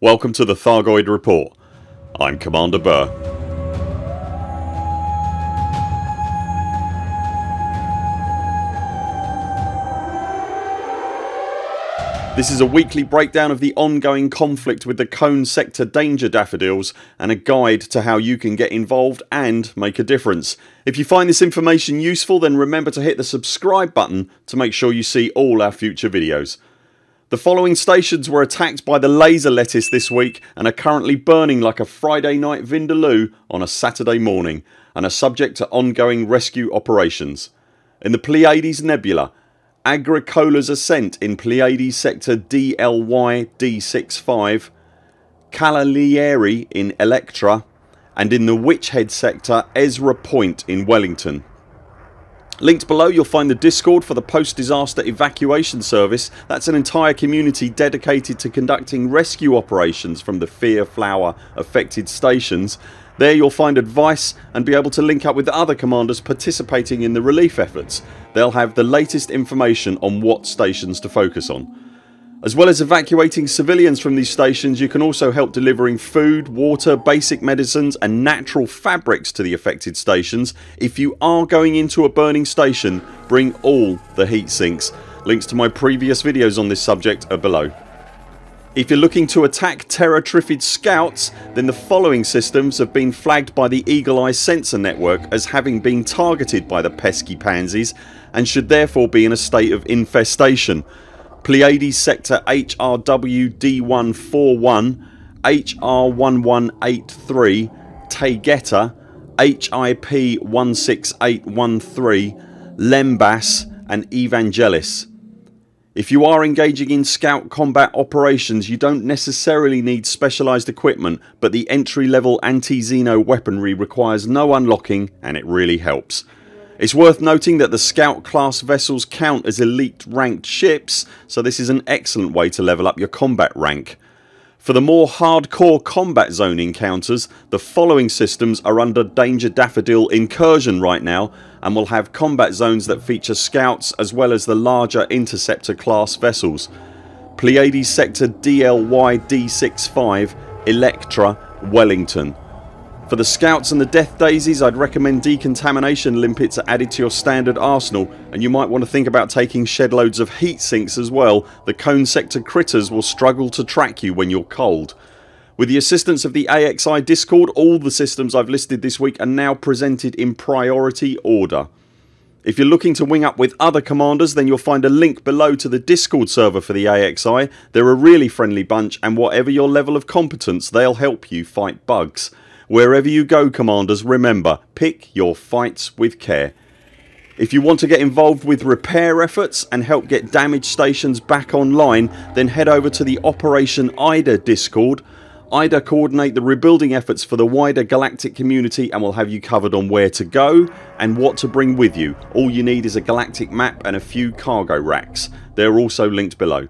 Welcome to the Thargoid Report. I'm Commander Buur. This is a weekly breakdown of the ongoing conflict with the Cone Sector Danger Daffodils and a guide to how you can get involved and make a difference. If you find this information useful then remember to hit the subscribe button to make sure you see all our future videos. The following stations were attacked by the laser lettuce this week and are currently burning like a Friday night vindaloo on a Saturday morning and are subject to ongoing rescue operations. In the Pleiades Nebula Agricola's Ascent in Pleiades sector DLY D65 Cagliari in Electra and in the Witchhead sector Ezra Point in Wellington. Linked below you'll find the discord for the post disaster evacuation service that's an entire community dedicated to conducting rescue operations from the Fear Flower affected stations there you'll find advice and be able to link up with other commanders participating in the relief efforts. They'll have the latest information on what stations to focus on. As well as evacuating civilians from these stations you can also help delivering food, water, basic medicines and natural fabrics to the affected stations. If you are going into a burning station bring all the heat sinks. Links to my previous videos on this subject are below. If you're looking to attack Terra Triffid scouts then the following systems have been flagged by the Eagle Eye sensor network as having been targeted by the pesky pansies and should therefore be in a state of infestation. Pleiades sector HRW D141, HR1183, Taygeta, HIP 16813, Lembass and Evangelis. If you are engaging in scout combat operations you don't necessarily need specialised equipment but the entry level anti-Xeno weaponry requires no unlocking and it really helps. It's worth noting that the scout class vessels count as elite ranked ships so this is an excellent way to level up your combat rank. For the more hardcore combat zone encounters the following systems are under Danger Daffodil incursion right now and will have combat zones that feature scouts as well as the larger interceptor class vessels. Pleiades sector DLY D65 Electra Wellington for the scouts and the death daisies I'd recommend decontamination limpets are added to your standard arsenal and you might want to think about taking shed loads of heat sinks as well. The cone sector critters will struggle to track you when you're cold. With the assistance of the AXI discord all the systems I've listed this week are now presented in priority order. If you're looking to wing up with other commanders then you'll find a link below to the discord server for the AXI. They're a really friendly bunch and whatever your level of competence they'll help you fight bugs. Wherever you go commanders remember pick your fights with care. If you want to get involved with repair efforts and help get damaged stations back online then head over to the Operation IDA discord. IDA coordinate the rebuilding efforts for the wider galactic community and will have you covered on where to go and what to bring with you. All you need is a galactic map and a few cargo racks. They're also linked below.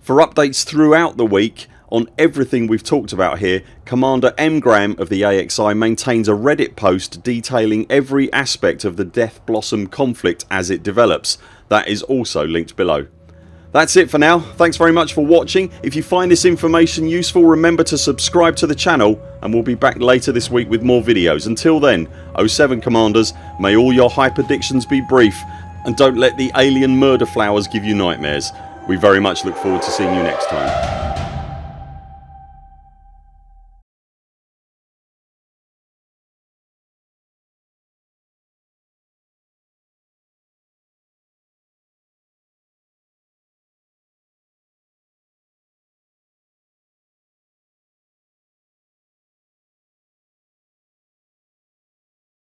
For updates throughout the week on everything we've talked about here Commander M Graham of the AXI maintains a reddit post detailing every aspect of the Death Blossom conflict as it develops. That is also linked below. That's it for now. Thanks very much for watching. If you find this information useful remember to subscribe to the channel and we'll be back later this week with more videos. Until then 0 7 CMDRs may all your hyperdictions be brief and don't let the alien murder flowers give you nightmares. We very much look forward to seeing you next time.